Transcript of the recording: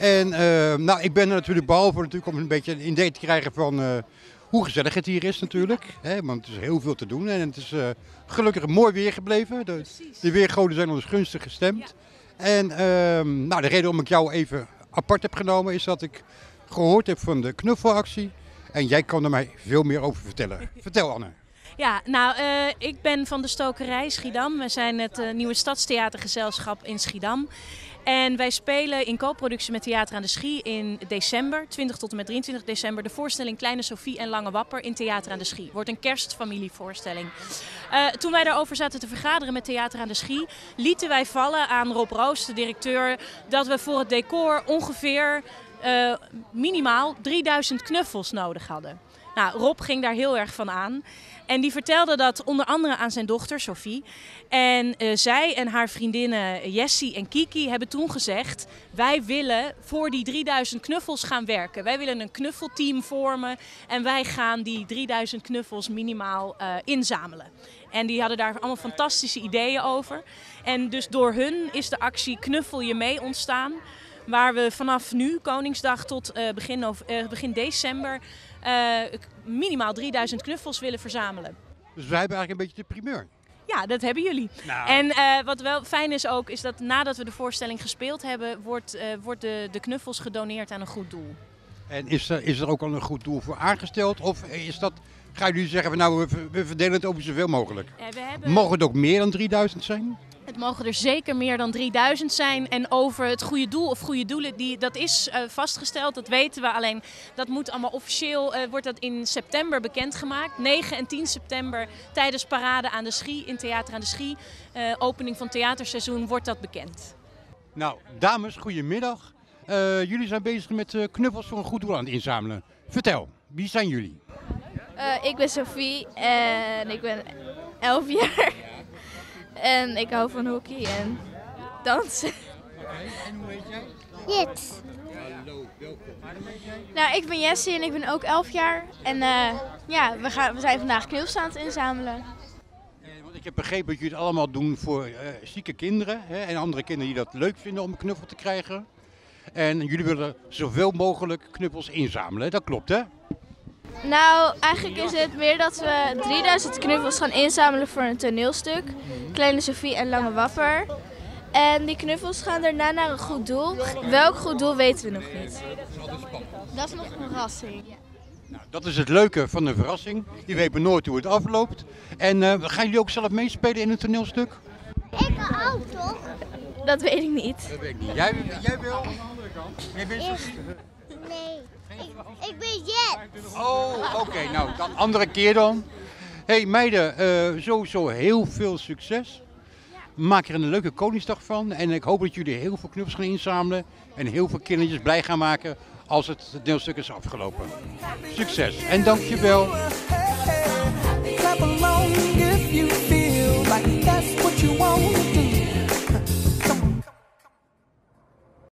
En eh, nou, ik ben er natuurlijk behalve natuurlijk om een beetje een idee te krijgen van eh, hoe gezellig het hier is natuurlijk. Hè, want het is heel veel te doen en het is eh, gelukkig mooi weer gebleven. De, de weergoden zijn ons gunstig gestemd. En ehm, nou, de reden waarom ik jou even apart heb genomen is dat ik gehoord heb van de knuffelactie. En jij kan er mij veel meer over vertellen. Vertel Anne. Ja, nou, ik ben van de Stokerij Schiedam. We zijn het nieuwe Stadstheatergezelschap in Schiedam. En wij spelen in co-productie met Theater aan de Schie in december, 20 tot en met 23 december, de voorstelling Kleine Sophie en Lange Wapper in Theater aan de Schie. Wordt een kerstfamilievoorstelling. Eh, toen wij daarover zaten te vergaderen met Theater aan de Schie, lieten wij vallen aan Rob Roos, de directeur, dat we voor het decor ongeveer eh, minimaal 3000 knuffels nodig hadden. Nou, Rob ging daar heel erg van aan. En die vertelde dat onder andere aan zijn dochter Sophie. En eh, zij en haar vriendinnen Jessie en Kiki hebben toen gezegd: Wij willen voor die 3000 knuffels gaan werken. Wij willen een knuffelteam vormen. En wij gaan die 3000 knuffels minimaal eh, inzamelen. En die hadden daar allemaal fantastische ideeën over. En dus door hun is de actie Knuffel je mee ontstaan. Waar we vanaf nu, Koningsdag tot eh, begin, eh, begin december, eh, minimaal 3000 knuffels willen verzamelen. Dus wij hebben eigenlijk een beetje de primeur. Ja, dat hebben jullie. Nou. En eh, wat wel fijn is ook, is dat nadat we de voorstelling gespeeld hebben, wordt, eh, wordt de, de knuffels gedoneerd aan een goed doel. En is er, is er ook al een goed doel voor aangesteld? Of is dat, gaan jullie zeggen, van, nou, we, we verdelen het over zoveel mogelijk? Eh, we hebben, Mogen het ook meer dan 3000 zijn? Het mogen er zeker meer dan 3000 zijn. En over het goede doel of goede doelen, die, dat is eh, vastgesteld. Dat weten we. Alleen dat moet allemaal officieel, eh, wordt dat in september bekendgemaakt. 9 en 10 september tijdens Parade aan de Schie, in Theater aan de Schie. eh, opening van theaterseizoen, wordt dat bekend. Nou, dames, goedemiddag. Eh, jullie zijn bezig met eh, knuffels voor een goed doel aan het inzamelen. Vertel, wie zijn jullie? Eh, ik ben Sophie en ik ben 11 jaar. En ik hou van hockey en dansen. En hoe heet jij? Jit. Hallo, welkom. Nou, ik ben Jessie en ik ben ook 11 jaar. En eh, ja, we, gaan, we zijn vandaag knuffels aan het inzamelen. Eh, want ik heb begrepen dat jullie het allemaal doen voor eh, zieke kinderen hè, en andere kinderen die dat leuk vinden om een knuffel te krijgen. En jullie willen zoveel mogelijk knuffels inzamelen. Dat klopt, hè? Nou, eigenlijk is het meer dat we 3000 knuffels gaan inzamelen voor een toneelstuk. Kleine Sophie en Lange Wapper. En die knuffels gaan daarna naar een goed doel. Welk goed doel weten we nog niet. Dat is nog een verrassing. Nou, dat is het leuke van een verrassing. Je weet maar nooit hoe het afloopt. En eh, gaan jullie ook zelf meespelen in een toneelstuk? Ik ook toch? Dat weet ik niet. Dat weet ik niet. Jij, jij wil aan de andere kant? Jij bent zo... Nee. Ik, ben Jet. Oh, oké. Nou, dan andere keer dan. hey, meiden, eh, sowieso heel veel succes. Maak er een leuke Koningsdag van. En ik hoop dat jullie heel veel knuffels gaan inzamelen. En heel veel kindertjes blij gaan maken als het toneelstuk is afgelopen. Succes en dankjewel.